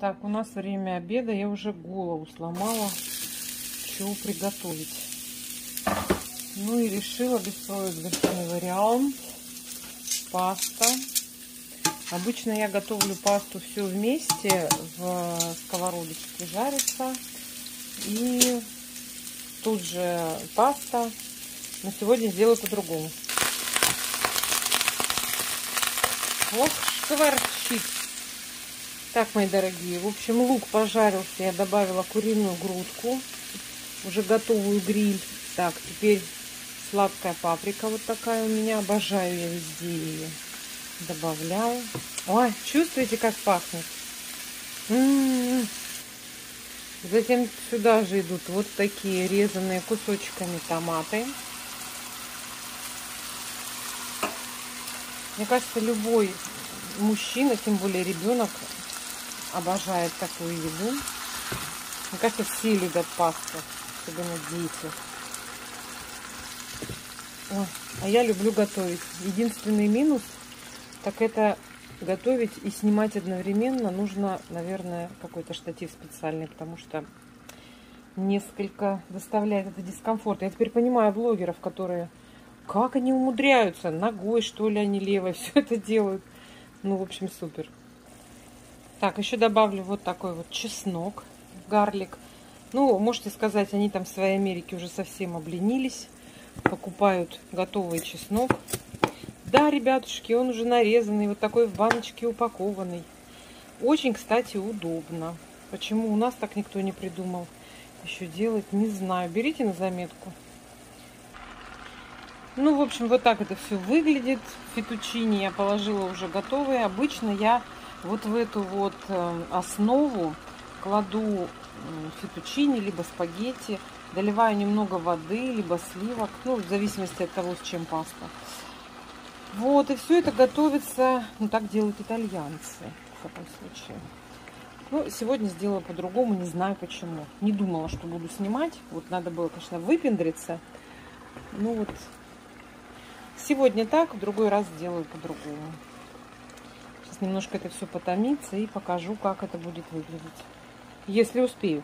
Так, у нас время обеда. Я уже голову сломала, чего приготовить. Ну и решила беспроигрышный вариант. Паста. Обычно я готовлю пасту все вместе в сковородочке жарится. И тут же паста. Но сегодня сделаю по-другому. Ох, шкварчит. Так, мои дорогие, в общем, лук пожарился, я добавила куриную грудку, уже готовую гриль. Так, теперь сладкая паприка вот такая у меня, обожаю я везде ее. Добавляю. Ой, чувствуете, как пахнет? М -м -м. Затем сюда же идут вот такие резанные кусочками томаты. Мне кажется, любой мужчина, тем более ребенок, обожает такую еду. Мне кажется, все любят пасту, особенно дети. Ой, а я люблю готовить. Единственный минус, так это готовить и снимать одновременно. Нужно, наверное, какой-то штатив специальный, потому что несколько доставляет это дискомфорт. Я теперь понимаю блогеров, которые, как они умудряются, ногой, что ли, они левой все это делают. Ну, в общем, супер. Так, еще добавлю вот такой вот чеснок, гарлик. Ну, можете сказать, они там в своей Америке уже совсем обленились. Покупают готовый чеснок. Да, ребятушки, он уже нарезанный, вот такой в баночке упакованный. Очень, кстати, удобно. Почему у нас так никто не придумал еще делать, не знаю. Берите на заметку. Ну, в общем, вот так это все выглядит. Фетучини я положила уже готовые. Обычно я вот в эту вот э, основу кладу фетучини, либо спагетти, доливаю немного воды, либо сливок, ну, в зависимости от того, с чем паста. Вот, и все это готовится, ну, так делают итальянцы, в таком случае. Ну, сегодня сделала по-другому, не знаю почему. Не думала, что буду снимать. Вот надо было, конечно, выпендриться. Ну, вот, сегодня так, в другой раз сделаю по-другому немножко это все потомится и покажу, как это будет выглядеть. Если успею.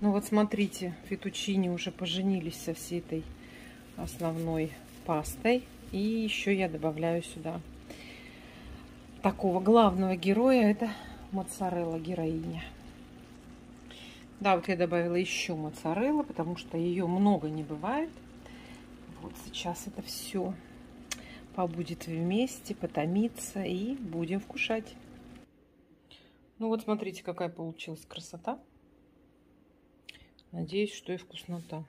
Ну вот смотрите, фетучини уже поженились со всей этой основной пастой. И еще я добавляю сюда такого главного героя. Это моцарелла героиня. Да, вот я добавила еще моцарелла, потому что ее много не бывает. Вот сейчас это все побудет вместе, потомится и будем вкушать. Ну вот смотрите, какая получилась красота. Надеюсь, что и вкуснота.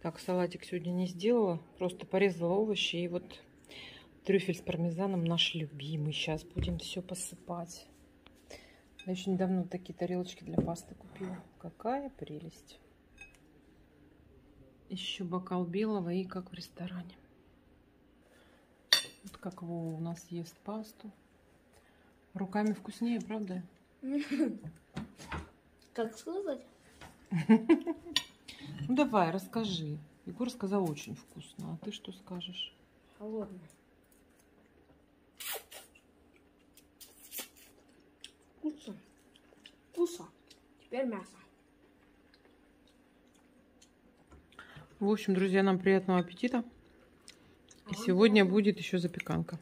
Так, салатик сегодня не сделала, просто порезала овощи. И вот трюфель с пармезаном наш любимый. Сейчас будем все посыпать. Я еще недавно такие тарелочки для пасты купила. Какая прелесть. Еще бокал белого и как в ресторане. Вот как Вова у нас ест пасту. Руками вкуснее, правда? Как сказать? Ну давай, расскажи. Егор сказал очень вкусно. А ты что скажешь? Холодно. Вкусно. Вкусно. Теперь мясо. В общем, друзья, нам приятного аппетита. И сегодня будет еще запеканка.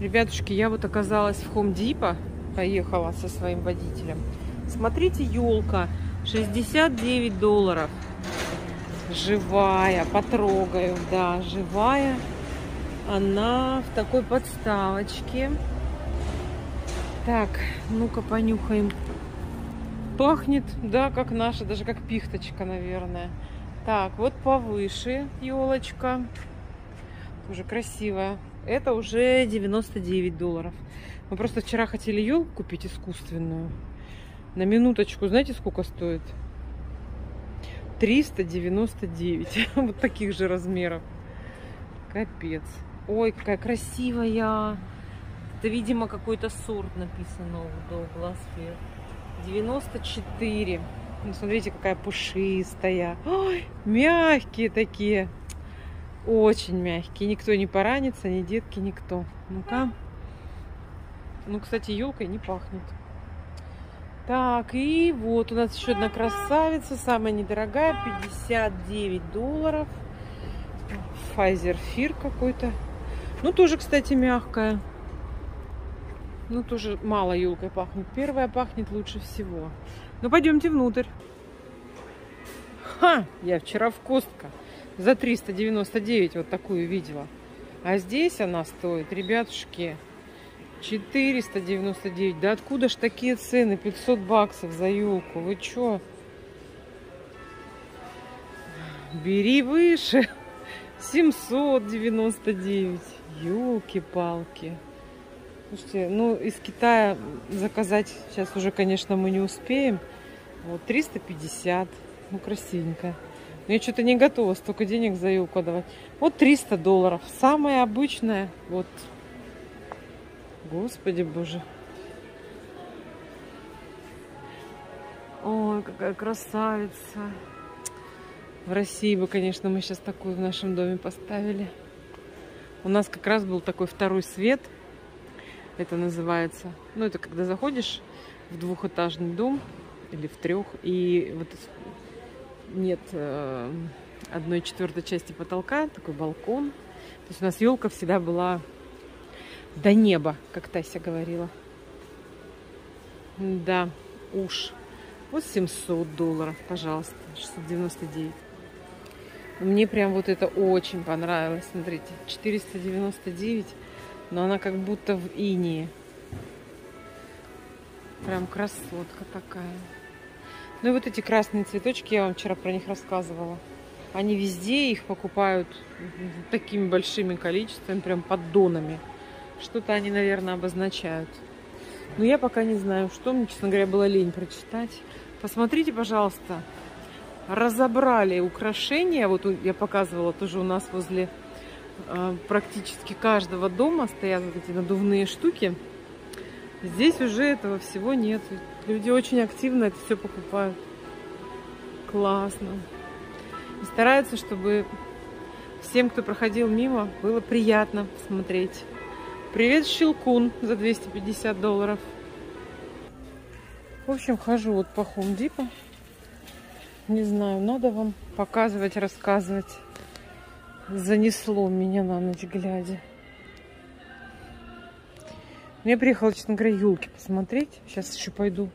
Ребятушки, я вот оказалась в Home Depot. Поехала со своим водителем. Смотрите, елка. 69 долларов. Живая. Потрогаю. Да, живая. Она в такой подставочке. Так, ну-ка понюхаем пахнет, да, как наша, даже как пихточка, наверное. Так, вот повыше елочка. Уже красивая. Это уже 99 долларов. Мы просто вчера хотели елку купить искусственную. На минуточку, знаете, сколько стоит? 399. вот таких же размеров. Капец. Ой, какая красивая. Это, видимо, какой-то сорт написано у Douglas. 94. Ну, смотрите, какая пушистая. Ой, мягкие такие. Очень мягкие. Никто не поранится, ни детки, никто. Ну-ка. Ну, кстати, елкой не пахнет. Так, и вот у нас еще одна красавица, самая недорогая, 59 долларов. Pfizer Фир какой-то. Ну, тоже, кстати, мягкая. Ну, тоже мало елкой пахнет. Первая пахнет лучше всего. Ну, пойдемте внутрь. Ха! Я вчера в Костка за 399 вот такую видела. А здесь она стоит, ребятушки, 499. Да откуда ж такие цены? 500 баксов за елку. Вы чё? Бери выше. 799. Елки-палки. Слушайте, ну из Китая заказать сейчас уже, конечно, мы не успеем. Вот 350. Ну, красивенькая. Но я что-то не готова столько денег за елку давать. Вот 300 долларов. Самая обычная. Вот Господи боже. Ой, какая красавица. В России бы, конечно, мы сейчас такую в нашем доме поставили. У нас как раз был такой второй свет. Это называется. Ну, это когда заходишь в двухэтажный дом или в трех, и вот нет э, одной четвертой части потолка, такой балкон. То есть у нас елка всегда была до неба, как Тася говорила. Да, уж. Вот 700 долларов, пожалуйста, 699. Мне прям вот это очень понравилось. Смотрите, 499, но она как будто в инии. Прям красотка такая. Ну и вот эти красные цветочки, я вам вчера про них рассказывала. Они везде, их покупают такими большими количествами, прям поддонами. Что-то они, наверное, обозначают. Но я пока не знаю, что. Мне, честно говоря, было лень прочитать. Посмотрите, пожалуйста. Разобрали украшения. Вот я показывала тоже у нас возле практически каждого дома стоят вот эти надувные штуки. Здесь уже этого всего нет. Люди очень активно это все покупают. Классно. И стараются, чтобы всем, кто проходил мимо, было приятно смотреть. Привет, Щелкун за 250 долларов. В общем, хожу вот по Хумдипу. Не знаю, надо вам показывать, рассказывать. Занесло меня на ночь глядя. Я приехала, честно говоря, елки посмотреть. Сейчас еще пойду,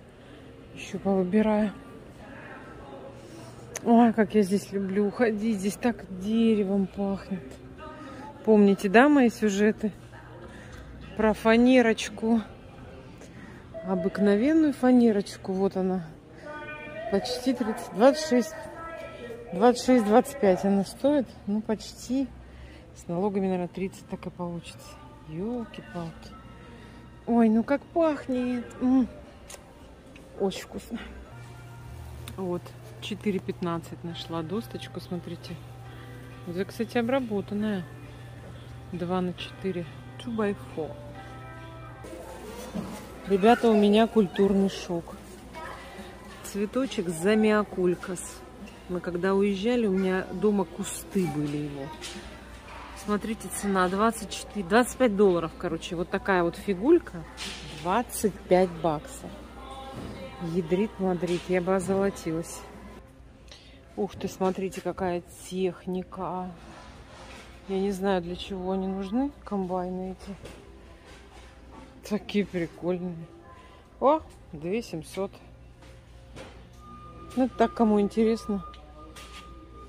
еще повыбираю. Ой, как я здесь люблю ходить. Здесь так деревом пахнет. Помните, да, мои сюжеты? про фанерочку. Обыкновенную фанерочку. Вот она. Почти 30, 26, 26, 25 она стоит. Ну, почти. С налогами, наверное, 30 так и получится. Елки-палки. Ой, ну как пахнет. М -м. Очень вкусно. Вот, 4,15 нашла досточку, смотрите. Это, кстати, обработанная. 2 на 4. 2 by 4. Ребята, у меня культурный шок. Цветочек замиокулькас. Мы когда уезжали, у меня дома кусты были его. Смотрите, цена 24, 25 долларов, короче. Вот такая вот фигулька. 25 баксов. Ядрит Мадрид, я бы озолотилась. Ух ты, смотрите, какая техника. Я не знаю, для чего они нужны, комбайны эти. Такие прикольные. О, 2700. Ну, так кому интересно.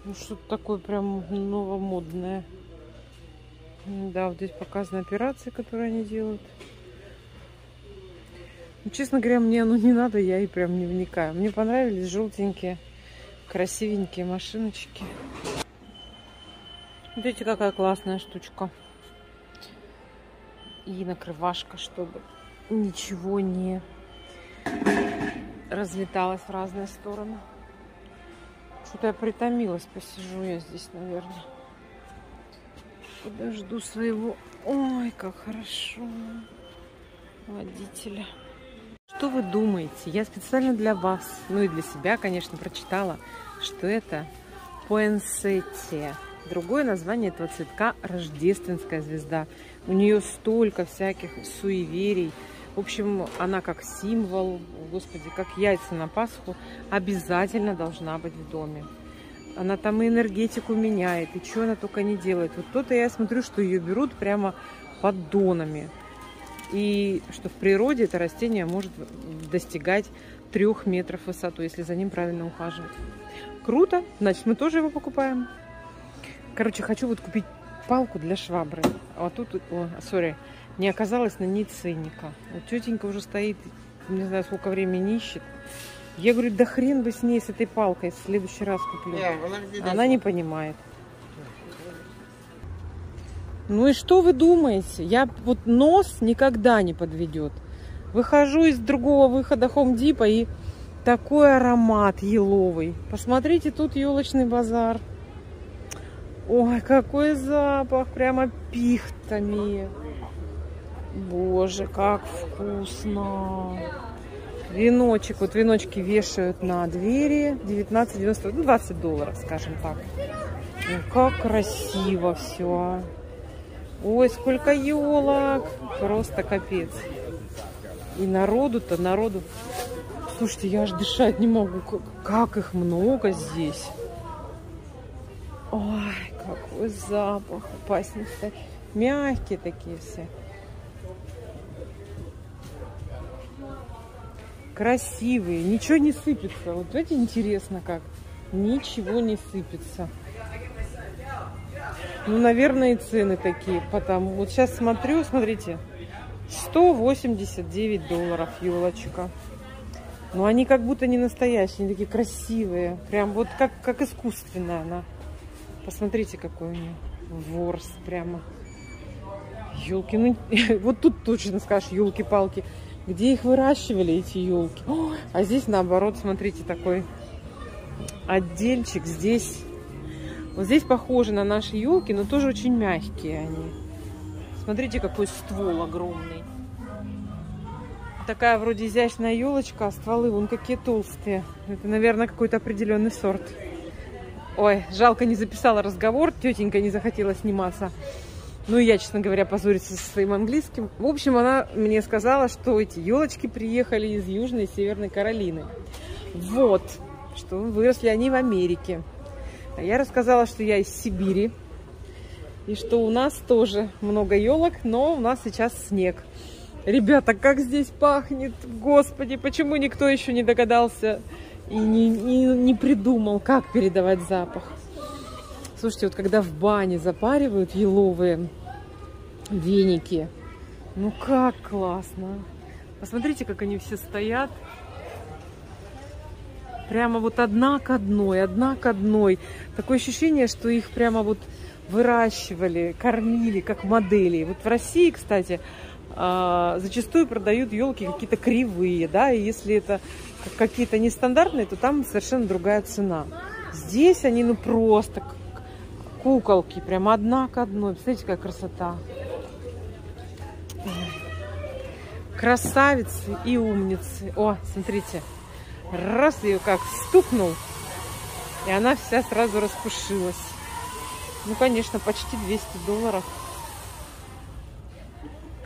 Ну, что-то такое прям новомодное. Да, вот здесь показаны операции, которые они делают. Ну, честно говоря, мне оно не надо, я и прям не вникаю. Мне понравились желтенькие, красивенькие машиночки. Видите, какая классная штучка и накрывашка, чтобы ничего не разлеталось в разные стороны. Что-то я притомилась, посижу я здесь, наверное. Подожду своего... Ой, как хорошо. Водителя. Что вы думаете? Я специально для вас, ну и для себя, конечно, прочитала, что это Пуэнсетия. Другое название этого цветка – рождественская звезда. У нее столько всяких суеверий. В общем, она как символ, господи, как яйца на Пасху, обязательно должна быть в доме. Она там и энергетику меняет, и что она только не делает. Вот то-то я смотрю, что ее берут прямо поддонами. И что в природе это растение может достигать трех метров высоту, если за ним правильно ухаживать. Круто, значит мы тоже его покупаем. Короче, хочу вот купить палку для швабры. А тут, о, сори, не оказалось на ней ценника. Вот тетенька уже стоит, не знаю, сколько времени ищет. Я говорю, да хрен бы с ней, с этой палкой, в следующий раз куплю. Она не понимает. Ну и что вы думаете? Я вот нос никогда не подведет. Выхожу из другого выхода Home Depot и такой аромат еловый. Посмотрите, тут елочный базар. Ой, какой запах, прямо пихтами. Боже, как вкусно. Веночек, вот веночки вешают на двери 19,90, ну 20 долларов, скажем так. Ой, как красиво все. Ой, сколько елок. Просто капец. И народу-то, народу. Слушайте, я аж дышать не могу. Как их много здесь. Ой, какой запах. Опаснее Мягкие такие все. Красивые. Ничего не сыпется. Вот знаете, интересно как. Ничего не сыпется. Ну, наверное, и цены такие. Потому вот сейчас смотрю, смотрите, 189 долларов елочка. Но они как будто не настоящие, они такие красивые. Прям вот как, как искусственная она. Посмотрите, какой у нее ворс прямо. Елки, ну вот тут точно скажешь, елки-палки. Где их выращивали, эти елки? А здесь наоборот, смотрите, такой отдельчик. Здесь вот здесь похожи на наши елки, но тоже очень мягкие они. Смотрите, какой ствол огромный. Такая вроде изящная елочка, а стволы вон какие толстые. Это, наверное, какой-то определенный сорт. Ой, жалко не записала разговор, тетенька не захотела сниматься. Ну, я, честно говоря, позориться со своим английским. В общем, она мне сказала, что эти елочки приехали из Южной и Северной Каролины. Вот, что выросли они в Америке. А я рассказала, что я из Сибири. И что у нас тоже много елок, но у нас сейчас снег. Ребята, как здесь пахнет! Господи, почему никто еще не догадался и не, не, не придумал, как передавать запах? Слушайте, вот когда в бане запаривают еловые веники, ну как классно! Посмотрите, как они все стоят Прямо вот одна к одной, одна к одной. Такое ощущение, что их прямо вот выращивали, кормили как модели. Вот в России, кстати, а, зачастую продают елки какие-то кривые, да, и если это какие-то нестандартные, то там совершенно другая цена. Здесь они, ну, просто куколки, прям одна к одной. Посмотрите, какая красота. Красавицы и умницы. О, смотрите раз ее как стукнул, и она вся сразу распушилась. Ну, конечно, почти 200 долларов.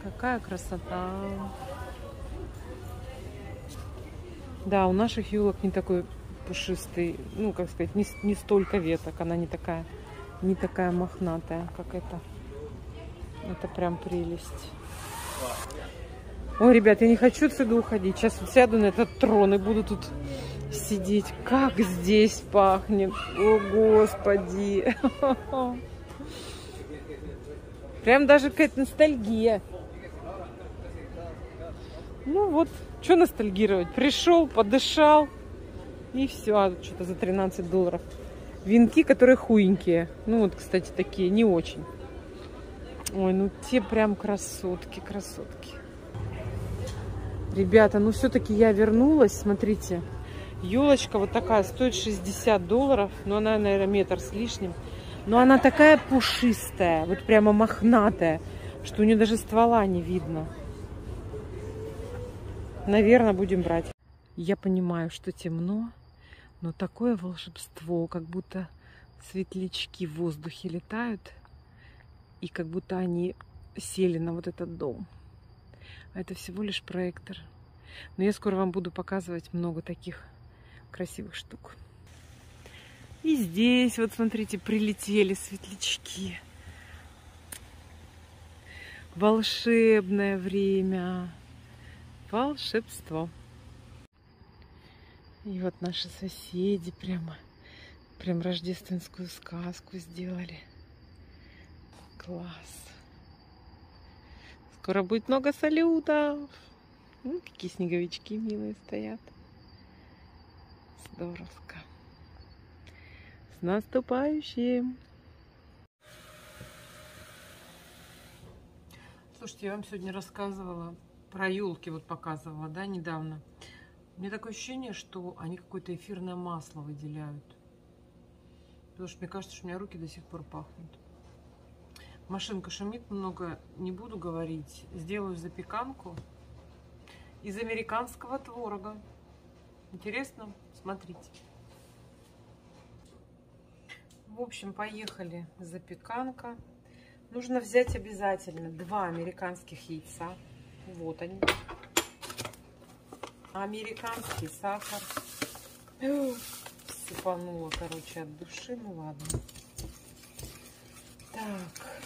Какая красота. Да, у наших юлок не такой пушистый, ну, как сказать, не, не столько веток, она не такая, не такая мохнатая, как это. Это прям прелесть. Ой, ребят, я не хочу отсюда уходить. Сейчас вот сяду на этот трон и буду тут сидеть. Как здесь пахнет. О, Господи. Прям даже какая-то ностальгия. Ну вот, что ностальгировать? Пришел, подышал, и все. А что-то за 13 долларов. Венки, которые хуенькие. Ну вот, кстати, такие, не очень. Ой, ну те прям красотки, красотки. Ребята, ну все-таки я вернулась, смотрите. Елочка вот такая, стоит 60 долларов, но она, наверное, метр с лишним. Но она такая пушистая, вот прямо мохнатая, что у нее даже ствола не видно. Наверное, будем брать. Я понимаю, что темно, но такое волшебство, как будто светлячки в воздухе летают, и как будто они сели на вот этот дом. А это всего лишь проектор. Но я скоро вам буду показывать много таких красивых штук. И здесь, вот смотрите, прилетели светлячки. Волшебное время. Волшебство. И вот наши соседи прямо, прям рождественскую сказку сделали. Класс. Скоро будет много салютов. Ну, какие снеговички милые стоят. Здоровско. С наступающим! Слушайте, я вам сегодня рассказывала про елки, вот показывала, да, недавно. У меня такое ощущение, что они какое-то эфирное масло выделяют. Потому что мне кажется, что у меня руки до сих пор пахнут. Машинка шумит много, не буду говорить. Сделаю запеканку из американского творога. Интересно? Смотрите. В общем, поехали. Запеканка. Нужно взять обязательно два американских яйца. Вот они. Американский сахар. Сыпанула, короче, от души. Ну ладно. Так.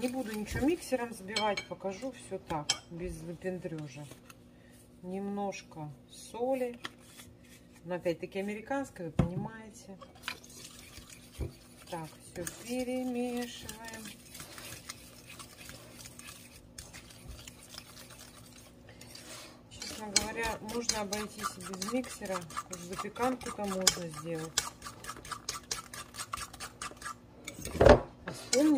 Не буду ничего миксером взбивать, покажу все так, без выпендрежа. Немножко соли. Но опять-таки американская, вы понимаете. Так, все перемешиваем. Честно говоря, можно обойтись без миксера. Запеканку-то можно сделать.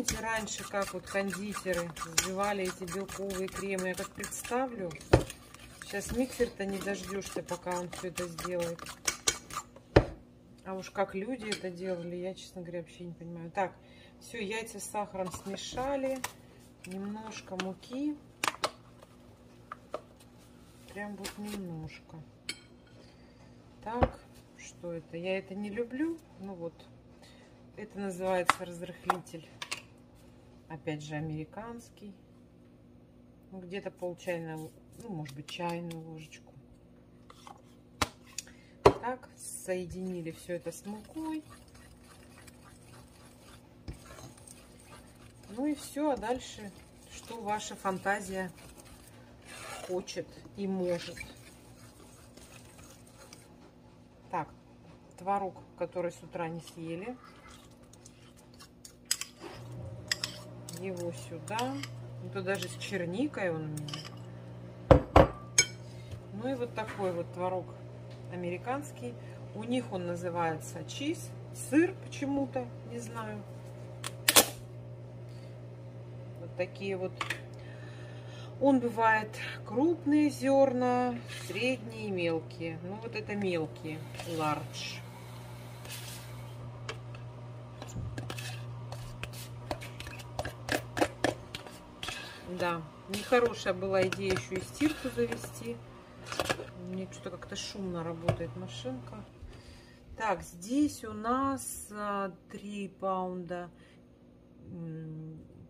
Помните раньше, как вот кондитеры взбивали эти белковые кремы? Я как представлю, сейчас миксер-то не дождешься, пока он все это сделает. А уж как люди это делали, я, честно говоря, вообще не понимаю. Так, все, яйца с сахаром смешали. Немножко муки. Прям вот немножко. Так, что это? Я это не люблю. Ну вот, это называется разрыхлитель опять же американский. Ну, где-то пол чайной, ну, может быть, чайную ложечку. Так, соединили все это с мукой. Ну и все, а дальше, что ваша фантазия хочет и может. Так, творог, который с утра не съели. Его сюда. Это даже с черникой он у меня. Ну и вот такой вот творог американский. У них он называется чиз. Сыр почему-то, не знаю. Вот такие вот. Он бывает крупные зерна, средние и мелкие. Ну вот это мелкие, large. Да, нехорошая была идея еще и стирку завести. Мне что-то как-то шумно работает машинка. Так, здесь у нас 3 а, паунда,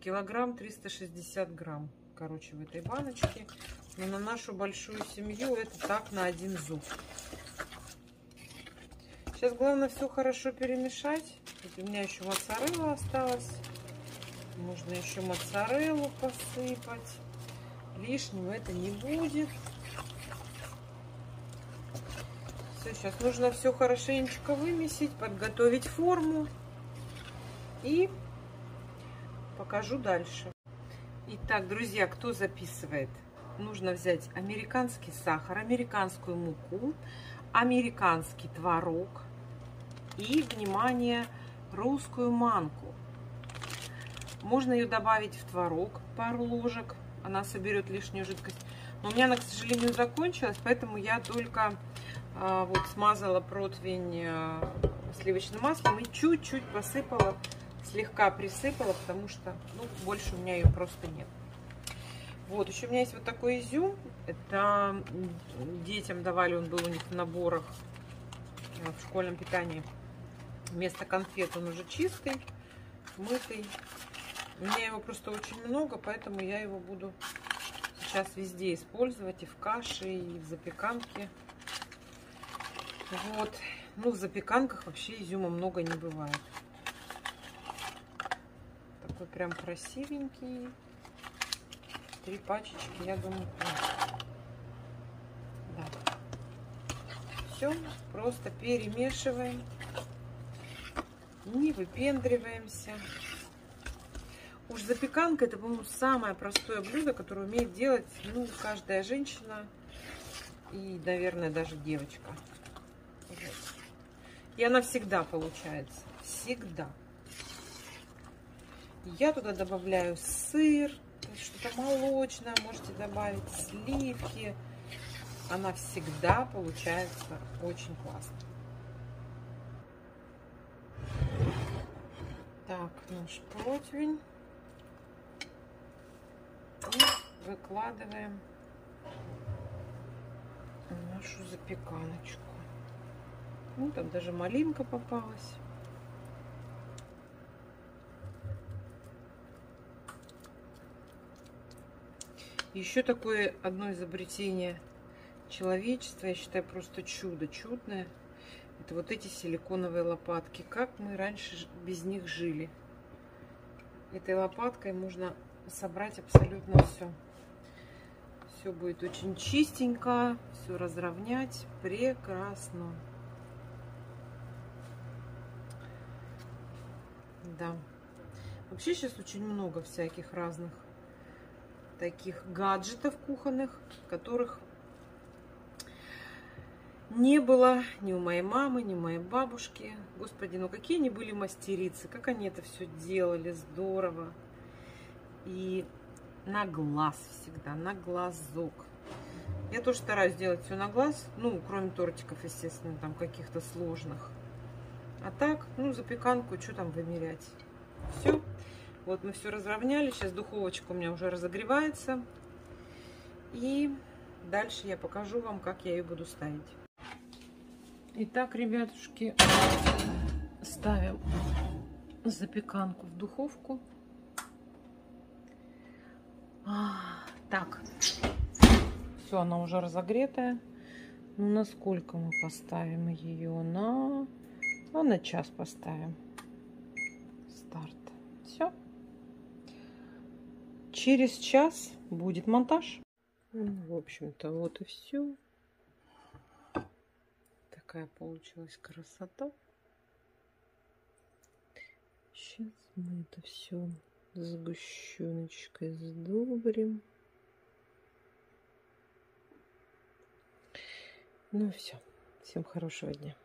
килограмм 360 грамм, короче, в этой баночке. Но на нашу большую семью это так на один зуб. Сейчас главное все хорошо перемешать. Вот у меня еще моцарелла осталась. Можно еще моцареллу посыпать. Лишнего это не будет. Все, сейчас нужно все хорошенечко вымесить, подготовить форму. И покажу дальше. Итак, друзья, кто записывает? Нужно взять американский сахар, американскую муку, американский творог и, внимание, русскую манку. Можно ее добавить в творог, пару ложек. Она соберет лишнюю жидкость. Но у меня она, к сожалению, закончилась, поэтому я только а, вот смазала противень а, сливочным маслом и чуть-чуть посыпала, слегка присыпала, потому что ну, больше у меня ее просто нет. Вот, еще у меня есть вот такой изюм. Это детям давали, он был у них в наборах э, в школьном питании. Вместо конфет он уже чистый, мытый. У меня его просто очень много, поэтому я его буду сейчас везде использовать. И в каше, и в запеканке. Вот. Ну, в запеканках вообще изюма много не бывает. Такой прям красивенький. Три пачечки, я думаю. Да. Все, просто перемешиваем. Не выпендриваемся. Уж запеканка это, по-моему, самое простое блюдо, которое умеет делать ну, каждая женщина и, наверное, даже девочка. И она всегда получается. Всегда. Я туда добавляю сыр, что-то молочное можете добавить, сливки. Она всегда получается очень классно. Так, наш противень. И выкладываем нашу запеканочку. Ну, там даже малинка попалась. Еще такое одно изобретение человечества, я считаю, просто чудо, чудное. Это вот эти силиконовые лопатки. Как мы раньше без них жили. Этой лопаткой можно собрать абсолютно все. Все будет очень чистенько, все разровнять. Прекрасно. Да. Вообще сейчас очень много всяких разных таких гаджетов кухонных, которых не было ни у моей мамы, ни у моей бабушки. Господи, ну какие они были мастерицы, как они это все делали, здорово. И на глаз всегда, на глазок. Я тоже стараюсь делать все на глаз, ну, кроме тортиков, естественно, там каких-то сложных. А так, ну, запеканку, что там вымерять. Все. Вот мы все разровняли. Сейчас духовочка у меня уже разогревается. И дальше я покажу вам, как я ее буду ставить. Итак, ребятушки, ставим запеканку в духовку. Так, все, она уже разогретая. Ну, на сколько мы поставим ее? На, ну, на час поставим. Старт. Все. Через час будет монтаж. Ну, в общем-то, вот и все. Такая получилась красота. Сейчас мы это все сгущеночкой сдобрим. Ну все. Всем хорошего дня.